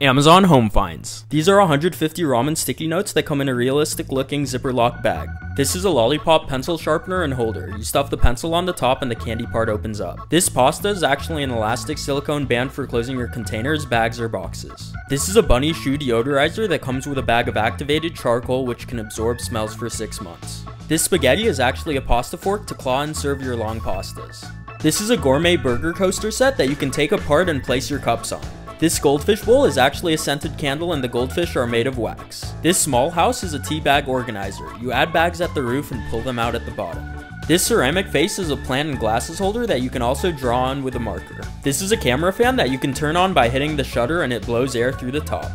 Amazon Home Finds. These are 150 ramen sticky notes that come in a realistic looking zipper lock bag. This is a lollipop pencil sharpener and holder. You stuff the pencil on the top and the candy part opens up. This pasta is actually an elastic silicone band for closing your containers, bags, or boxes. This is a bunny shoe deodorizer that comes with a bag of activated charcoal which can absorb smells for 6 months. This spaghetti is actually a pasta fork to claw and serve your long pastas. This is a gourmet burger coaster set that you can take apart and place your cups on. This goldfish bowl is actually a scented candle and the goldfish are made of wax. This small house is a tea bag organizer. You add bags at the roof and pull them out at the bottom. This ceramic face is a plant and glasses holder that you can also draw on with a marker. This is a camera fan that you can turn on by hitting the shutter and it blows air through the top.